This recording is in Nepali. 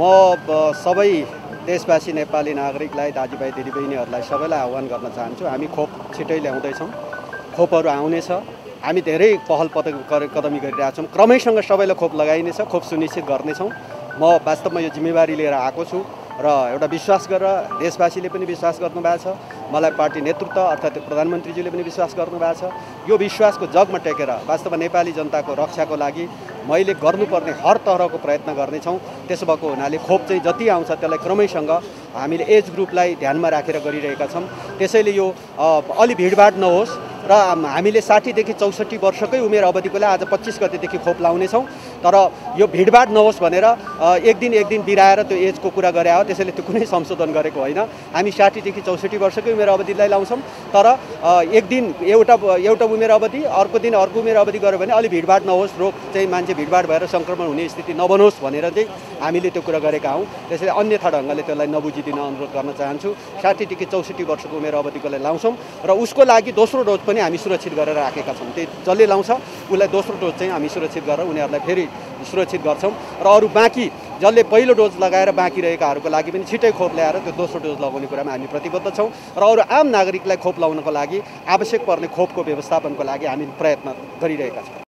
म सबै देशवासी नेपाली नागरिकलाई दाजुभाइ दिदीबहिनीहरूलाई सबैलाई आह्वान गर्न चाहन्छु। हामी खोप छिटै ल्याउँदैछौँ। खोपहरू आउनेछ। हामी धेरै पहल पद कदमी गरिरहेका छौँ। क्रमैसँग सबैलाई खोप लगाइनेछ खोप सुनिश्चित गर्नेछौँ। म वास्तवमा यो जिम्मेवारी लिएर आएको छु र एउटा विश्वास गरेर देशवासीले पनि विश्वास गर्नुभएको छ। मलाई पार्टी नेतृत्व अर्थात् प्रधानमन्त्रीज्यूले पनि विश्वास गर्नुभएको छ। यो विश्वासको जगमा टेकेर वास्तवमा नेपाली जनताको रक्षाको लागि मैले गर्नुपर्ने हर तरहको प्रयत्न गर्नेछौँ। त्यसो भएको हुनाले खोप चाहिँ जति आउँछ त्यसलाई क्रमैसँग हामीले एज ग्रुपलाई ध्यानमा राखेर गरिरहेका छौँ। त्यसैले यो अलि भिडभाड नहोस् र हाम- हामीले साठीदेखि चौसठी वर्षकै उमेर अवधिकोलाई आज पच्चिस गतेदेखि खोप लाउनेछौँ। तर यो भिडभाड नहोस् भनेर एक दिन एक दिन बिराएर त्यो एजको कुरा गरे हो त्यसैले त्यो कुनै संशोधन गरेको होइन। हामी साठीदेखि चौसठी वर्षकै उमेर अवधिलाई लाउँछौँ तर एक दिन एउटा एउटा उमेर अवधि अर्को दिन अर्को उमेर अवधि गऱ्यो भने अलि भिडभाड नहोस् रोग चाहिँ मान्छे भिडभाड भएर सङ्क्रमण हुने स्थिति नबनोस् भनेर चाहिँ हामीले त्यो कुरा गरेका हौँ। त्यसैले अन्यथा ढङ्गले त्यसलाई नबुझिदिन अनुरोध गर्न चाहन्छु। साठीदेखि चौसठी वर्षको उमेर अवधिकोलाई लाउँछौँ र उसको लागि दोस्रो डोज पनि हामी सुरक्षित गरेर राखेका छौँ। त्यही जसले लाउँछ उसलाई दोस्रो डोज चाहिँ हामी सुरक्षित गरेर उनीहरूलाई फेरि सुरक्षित गर्छौँ र अरू बाँकी जसले पहिलो डोज लगाएर बाँकी रहेकाहरूको लागि पनि छिटै खोप ल्याएर त्यो दोस्रो डोज लगाउने कुरामा हामी प्रतिबद्ध छौँ र अरू आम नागरिकलाई खोप लाउनको लागि आवश्यक पर्ने खोपको व्यवस्थापनको लागि हामी प्रयत्न गरिरहेका छौँ।